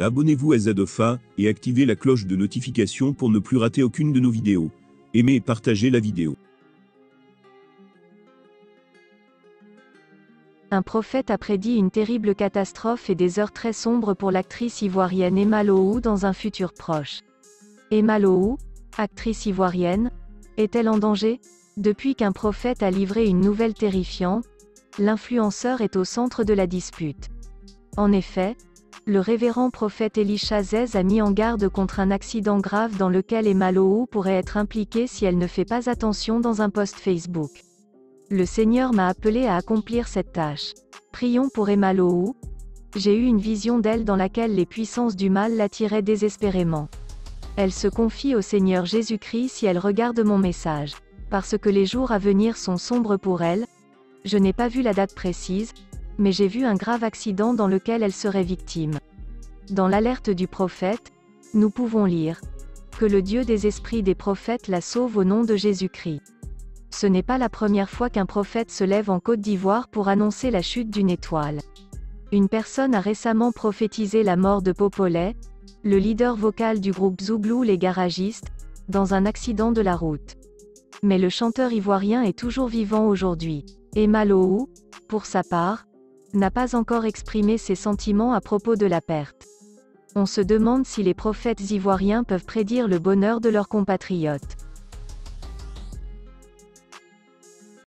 Abonnez-vous à Zadofa et activez la cloche de notification pour ne plus rater aucune de nos vidéos. Aimez et partagez la vidéo. Un prophète a prédit une terrible catastrophe et des heures très sombres pour l'actrice ivoirienne Emma Lohou dans un futur proche. Emma Lohou, actrice ivoirienne, est-elle en danger? Depuis qu'un prophète a livré une nouvelle terrifiante, l'influenceur est au centre de la dispute. En effet, le révérend prophète Elisha Zez a mis en garde contre un accident grave dans lequel Emma Lohou pourrait être impliquée si elle ne fait pas attention dans un post Facebook. Le Seigneur m'a appelé à accomplir cette tâche. Prions pour Emma Lohou. J'ai eu une vision d'elle dans laquelle les puissances du mal l'attiraient désespérément. Elle se confie au Seigneur Jésus-Christ si elle regarde mon message. Parce que les jours à venir sont sombres pour elle. Je n'ai pas vu la date précise, mais j'ai vu un grave accident dans lequel elle serait victime. Dans l'alerte du prophète, nous pouvons lire que le Dieu des esprits des prophètes la sauve au nom de Jésus-Christ. Ce n'est pas la première fois qu'un prophète se lève en Côte d'Ivoire pour annoncer la chute d'une étoile. Une personne a récemment prophétisé la mort de Popolet, le leader vocal du groupe Zouglou les garagistes, dans un accident de la route. Mais le chanteur ivoirien est toujours vivant aujourd'hui. Emma Lohou, pour sa part, n'a pas encore exprimé ses sentiments à propos de la perte. On se demande si les prophètes ivoiriens peuvent prédire le bonheur de leurs compatriotes.